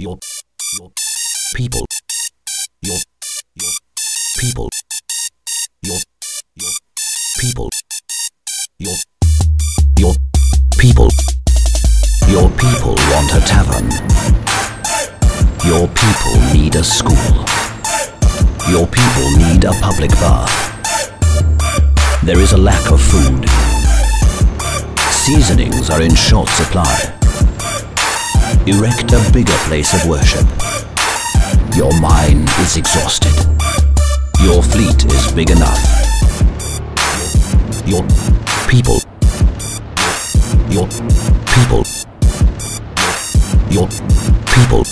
your your people your your people your your people your your people your people want a tavern. Your people need a school. Your people need a public bath there is a lack of food. Seasonings are in short supply erect a bigger place of worship your mind is exhausted. Your fleet is big enough. Your people. Your people. Your people.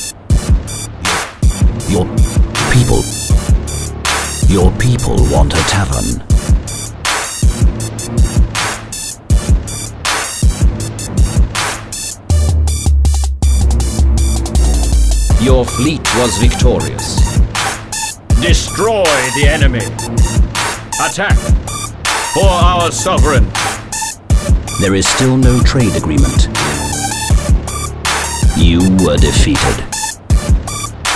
Your people. Your people want a tavern. Your fleet was victorious. Destroy the enemy. Attack for our sovereign. There is still no trade agreement. You were defeated.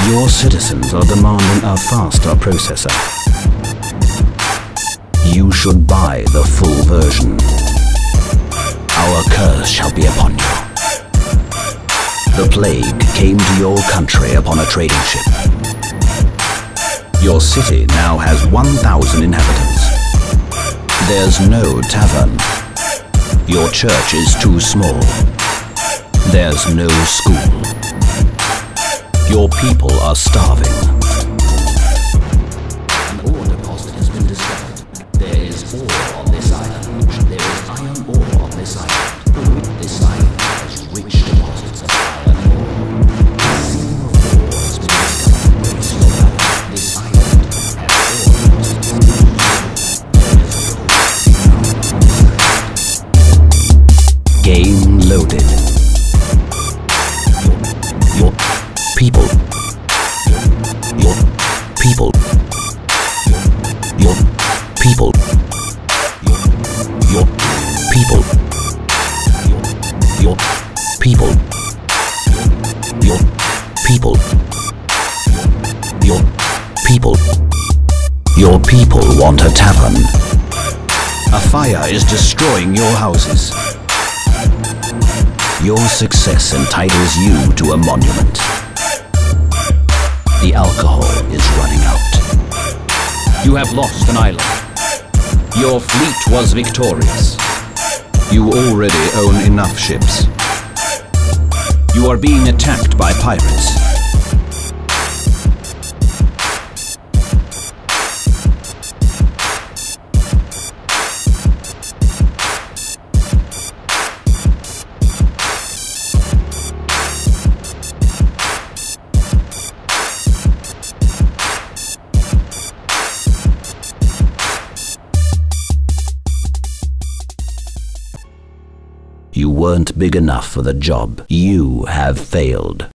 Your citizens are demanding a faster processor. You should buy the full version. Our curse shall be upon you. Plague came to your country upon a trading ship. Your city now has 1,000 inhabitants. There's no tavern. Your church is too small. There's no school. Your people are starving. Loaded. Your, people. Your people. Your people. Your people. Your people. Your people. Your people. Your people want a tavern. A fire is destroying your houses. Your success entitles you to a monument. The alcohol is running out. You have lost an island. Your fleet was victorious. You already own enough ships. You are being attacked by pirates. Weren't big enough for the job. You have failed.